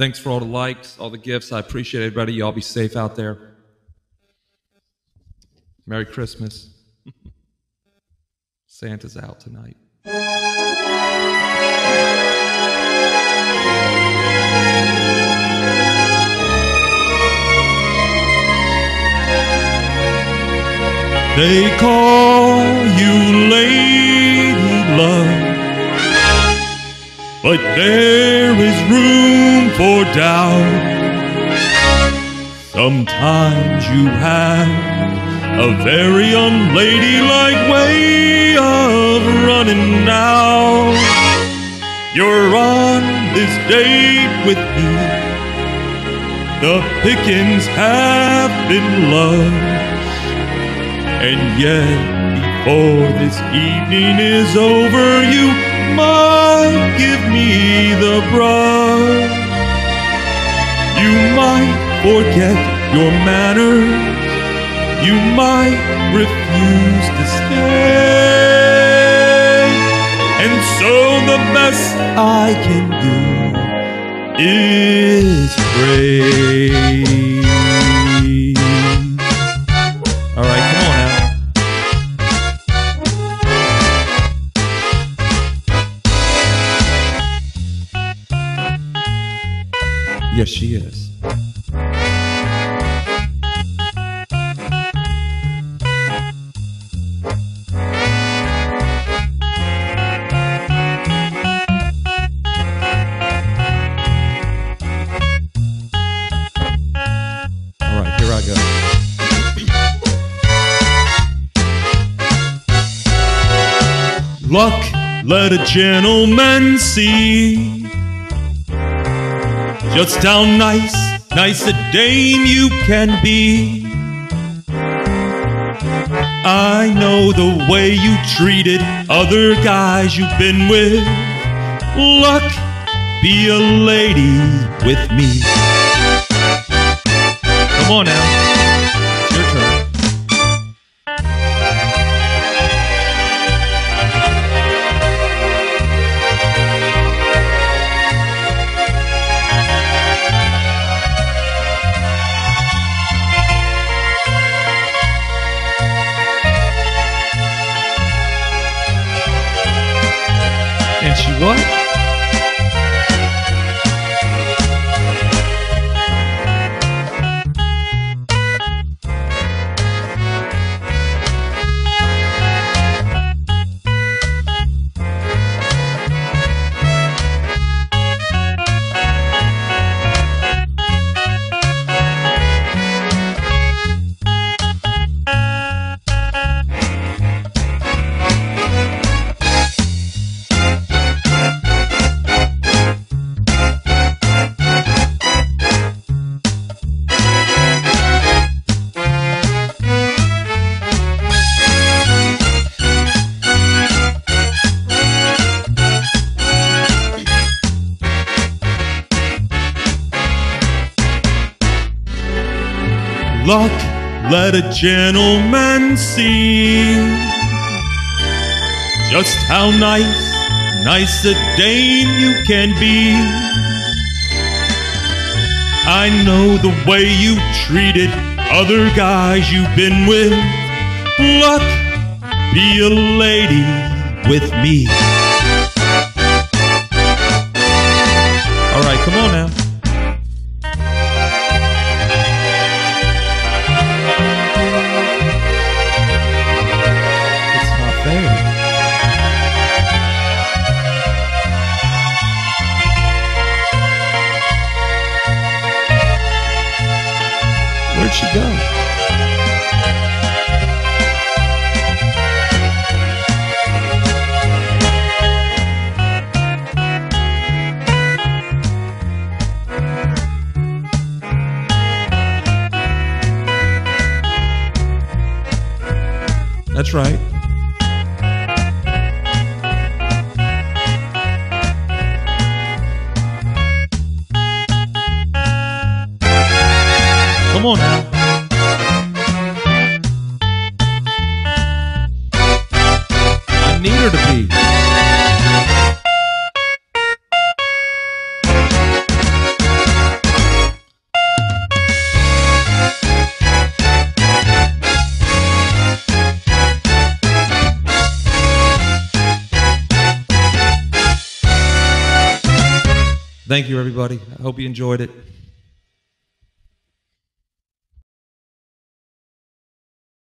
Thanks for all the likes, all the gifts. I appreciate everybody. Y'all be safe out there. Merry Christmas. Santa's out tonight. They call you Lady Love, but there is room for doubt. Sometimes you have a very unladylike way of running now. You're on this date with me. The pickings have been lush. And yet, before this evening is over, you might give me the brush. You might forget your manners. You might refuse to stay. And so the best I can do is pray. Yes, she is. All right, here I go. Luck, let a gentleman see just how nice, nice a dame you can be. I know the way you treated other guys you've been with. Luck, be a lady with me. Come on now. What? Luck, let a gentleman see just how nice, nice a dame you can be. I know the way you treated other guys you've been with. Luck, be a lady with me. All right, come on now. She go? That's right. to be. Thank you, everybody. I hope you enjoyed it.